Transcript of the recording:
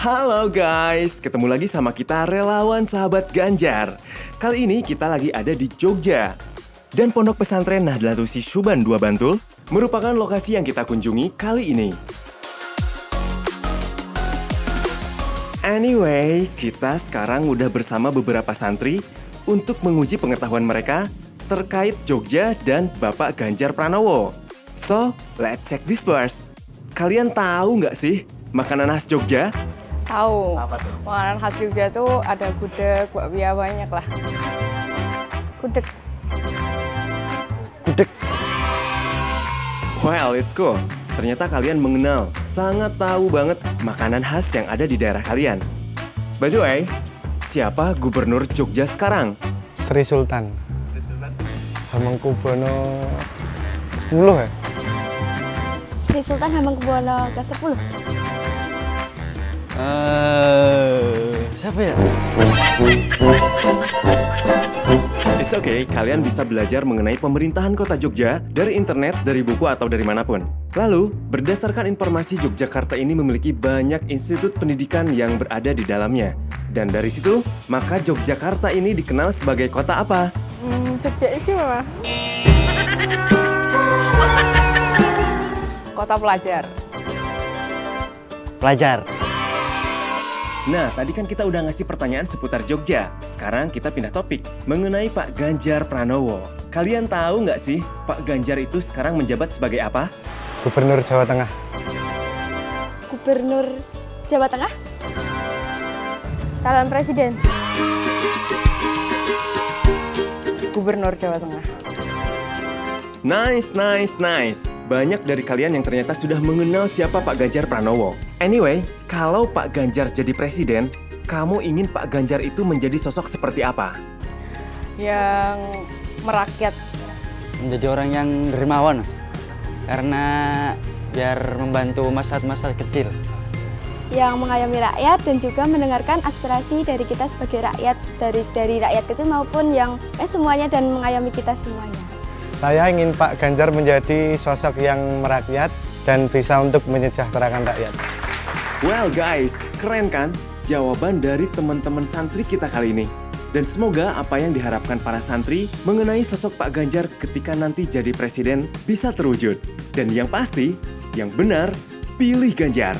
Halo guys, ketemu lagi sama kita relawan sahabat Ganjar. Kali ini kita lagi ada di Jogja. Dan Pondok Pesantren Nahdlatul Syuban 2 Bantul merupakan lokasi yang kita kunjungi kali ini. Anyway, kita sekarang udah bersama beberapa santri untuk menguji pengetahuan mereka terkait Jogja dan Bapak Ganjar Pranowo. So, let's check this first. Kalian tahu nggak sih makanan khas Jogja? Tahu. Apa tuh? Makanan khas Jogja tuh ada gudeg, bakpia banyak lah. Gudeg. Gudeg. Well, it's cool. Ternyata kalian mengenal, sangat tahu banget makanan khas yang ada di daerah kalian. By the way, siapa gubernur Jogja sekarang? Sri Sultan. Hamengkubuwono 10 ya? Sri Sultan Hamengkubuwono ke-10. Eh, siapa ya? It's okay, kalian bisa belajar mengenai pemerintahan kota Jogja dari internet, dari buku, atau dari mana pun. Lalu, berdasarkan informasi Yogyakarta ini memiliki banyak institut pendidikan yang berada di dalamnya. Dan dari situ, maka Yogyakarta ini dikenal sebagai kota apa? Hmm, Jogja Istimewa. Kota pelajar. Pelajar. Nah, tadi kan kita udah ngasih pertanyaan seputar Jogja. Sekarang kita pindah topik mengenai Pak Ganjar Pranowo. Kalian tahu nggak sih, Pak Ganjar itu sekarang menjabat sebagai apa? Gubernur Jawa Tengah. Gubernur Jawa Tengah. Calon presiden. Gubernur Jawa Tengah. Nice, nice, nice. Banyak dari kalian yang ternyata sudah mengenal siapa Pak Ganjar Pranowo. Anyway, kalau Pak Ganjar jadi presiden, kamu ingin Pak Ganjar itu menjadi sosok seperti apa? Yang merakyat. menjadi orang yang dermawan karena biar membantu masyarakat-masyarakat kecil. Yang mengayomi rakyat dan juga mendengarkan aspirasi dari kita sebagai rakyat dari dari rakyat kecil maupun yang eh semuanya dan mengayomi kita semuanya. Saya ingin Pak Ganjar menjadi sosok yang merakyat dan bisa untuk menyejahterakan rakyat. Well guys, keren kan? Jawaban dari teman-teman santri kita kali ini. Dan semoga apa yang diharapkan para santri mengenai sosok Pak Ganjar ketika nanti jadi presiden bisa terwujud. Dan yang pasti, yang benar, pilih Ganjar.